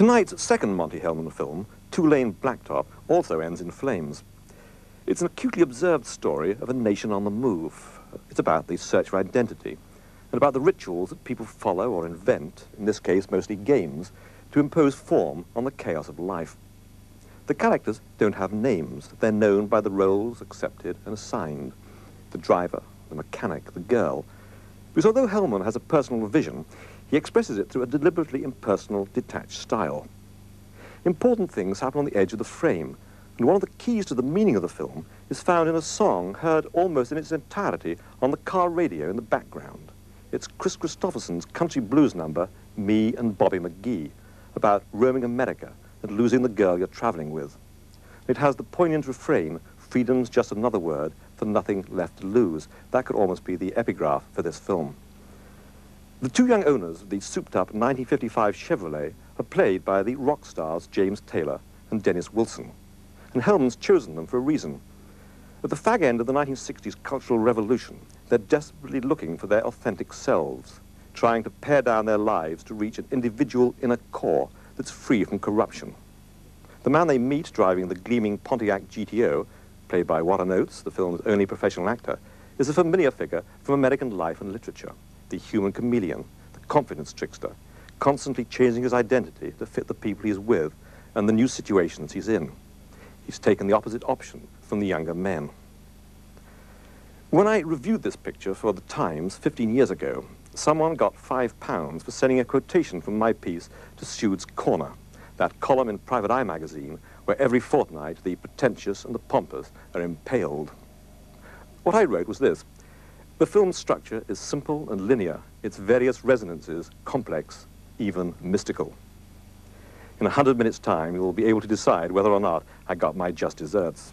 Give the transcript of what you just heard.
Tonight's second Monte Hellman film, Two Lane Blacktop, also ends in flames. It's an acutely observed story of a nation on the move. It's about the search for identity and about the rituals that people follow or invent, in this case mostly games, to impose form on the chaos of life. The characters don't have names. They're known by the roles accepted and assigned. The driver, the mechanic, the girl. Because although Hellman has a personal vision, he expresses it through a deliberately impersonal, detached style. Important things happen on the edge of the frame, and one of the keys to the meaning of the film is found in a song heard almost in its entirety on the car radio in the background. It's Kris Kristofferson's country blues number, Me and Bobby McGee, about roaming America and losing the girl you're traveling with. It has the poignant refrain, freedom's just another word for nothing left to lose. That could almost be the epigraph for this film. The two young owners of the souped-up 1955 Chevrolet are played by the rock stars James Taylor and Dennis Wilson. And Hellman's chosen them for a reason. At the fag end of the 1960s Cultural Revolution, they're desperately looking for their authentic selves, trying to pare down their lives to reach an individual inner core that's free from corruption. The man they meet driving the gleaming Pontiac GTO, played by Warren Oates, the film's only professional actor, is a familiar figure from American life and literature the human chameleon, the confidence trickster, constantly changing his identity to fit the people he's with and the new situations he's in. He's taken the opposite option from the younger men. When I reviewed this picture for The Times 15 years ago, someone got five pounds for sending a quotation from my piece to Pseuds Corner, that column in Private Eye magazine where every fortnight the pretentious and the pompous are impaled. What I wrote was this. The film's structure is simple and linear, its various resonances complex, even mystical. In a hundred minutes' time, you will be able to decide whether or not I got my just desserts.